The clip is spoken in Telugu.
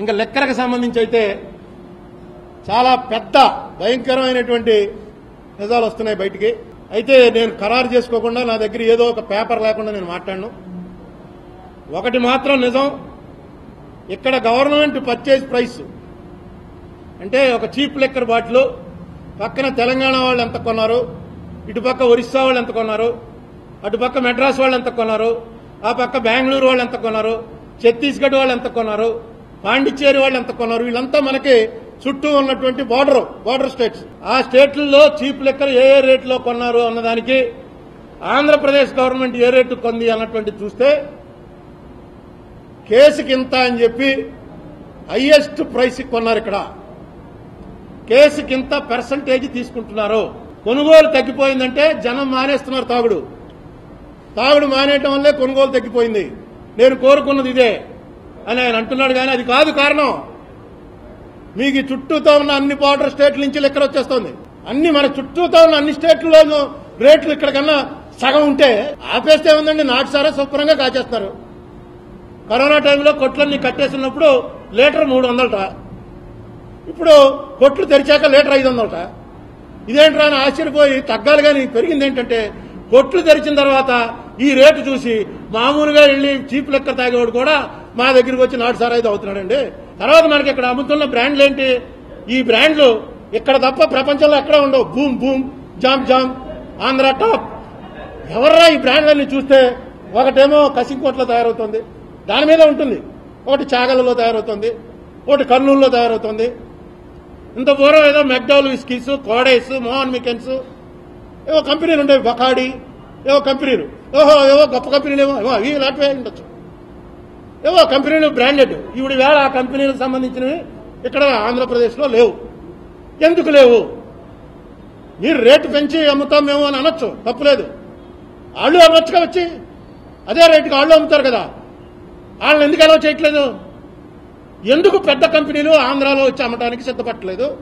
ఇంకా లెక్కలకు సంబంధించి అయితే చాలా పెద్ద భయంకరమైనటువంటి నిజాలు వస్తున్నాయి బయటికి. అయితే నేను ఖరారు చేసుకోకుండా నా దగ్గర ఏదో ఒక పేపర్ లేకుండా నేను మాట్లాడను. ఒకటి మాత్రం నిజం ఇక్కడ గవర్నమెంట్ పర్చేజ్ ప్రైస్ అంటే ఒక చీప్ లెక్కర్ బాటిల్ పక్కన తెలంగాణ వాళ్ళు ఎంత కొన్నారు ఇటుపక్క ఒరిస్సా వాళ్ళు ఎంత కొన్నారు అటుపక్క మెడ్రాస్ వాళ్ళు ఎంత కొన్నారు ఆ పక్క బెంగళూరు వాళ్ళు ఎంత కొన్నారు ఛత్తీస్గఢ్ వాళ్ళు ఎంత కొన్నారు పాండిచ్చేరి వాళ్ళు ఎంత కొన్నారు? వీళ్ళంతా మనకి చుట్టూ ఉన్నటువంటి బార్డర్ బార్డర్ స్టేట్స్ ఆ స్టేట్లలో చీప్ లెక్కలు ఏ ఏ రేట్లో కొన్నారు అన్నదానికి ఆంధ్రప్రదేశ్ గవర్నమెంట్ ఏ రేటు కొంది అన్నటువంటి చూస్తే కేసుకి ఇంత అని చెప్పి హైయెస్ట్ ప్రైస్ కొన్నారు ఇక్కడ. కేసుకి ఇంత పర్సంటేజ్ తీసుకుంటున్నారు. కొనుగోలు తగ్గిపోయిందంటే జనం మానేస్తున్నారు తాగుడు. తాగుడు మానేయటం వల్లే కొనుగోలు తగ్గిపోయింది. నేను కోరుకున్నది ఇదే. అని ఆయన అంటున్నాడు కానీ అది కాదు కారణం. మీకు చుట్టూతో ఉన్న అన్ని బార్డర్ స్టేట్ల నుంచి లెక్కలు వచ్చేస్తుంది. అన్ని మన చుట్టూతో ఉన్న అన్ని స్టేట్లలోనూ రేట్లు ఇక్కడ కన్నా సగం ఉంటే ఆపేస్తే ఉందండి నాటుసారా శుభ్రంగా కాచేస్తారు. కరోనా టైంలో కొట్లన్నీ కట్టేసినప్పుడు లీటర్ మూడు వందలట. ఇప్పుడు కొట్లు తెరిచాక లీటర్ ఐదు వందలట. ఇదేంట్రా అని ఆశ్చర్యపోయి తగ్గాలి కానీ పెరిగింది ఏంటంటే కొట్లు తెరిచిన తర్వాత ఈ రేటు చూసి మామూలుగా వెళ్ళి చీప్ లెక్క తాగేవాడు కూడా మా దగ్గరికి వచ్చి నాటు సారా అయితే అవుతున్నాడండి తర్వాత మనకి ఇక్కడ అమ్ముతున్న బ్రాండ్లు ఏంటి? ఈ బ్రాండ్లు ఇక్కడ తప్ప ప్రపంచంలో ఎక్కడ ఉండవు. Boom boom jam jam Andhra top. ఎవర్రా ఈ బ్రాండ్లన్నీ చూస్తే ఒకటేమో కసింకోట్లో తయారవుతుంది. దాని మీద ఉంటుంది. ఒకటి చాగలలో తయారవుతుంది. ఒకటి కర్నూలులో తయారవుతుంది. ఇంత పూర్వం ఏదో మెక్డౌల్ విస్కీస్ కోడైస్ మోహన్ మికెన్స్. ఏవో కంపెనీలు ఉండేవి. బకాడి ఏవో కంపెనీలు. ఓహో ఏవో గొప్ప కంపెనీలు ఏమో ఏమో అవి లాంటివే ఉండొచ్చు. ఏవో కంపెనీలు బ్రాండెడ్. ఇవి వేళ ఆ కంపెనీలకు సంబంధించినవి ఇక్కడ ఆంధ్రప్రదేశ్లో లేవు. ఎందుకు లేవు? మీరు రేటు పెంచి అమ్ముతాం మేము అని అనొచ్చు. తప్పులేదు వాళ్ళు అమ్మొచ్చుగా వచ్చి అదే రేటుకి వాళ్ళు అమ్ముతారు కదా. వాళ్ళని ఎందుకు అలవ్ చేయట్లేదు? ఎందుకు పెద్ద కంపెనీలు ఆంధ్రాలో వచ్చి అమ్మటానికి సిద్ధపట్టలేదు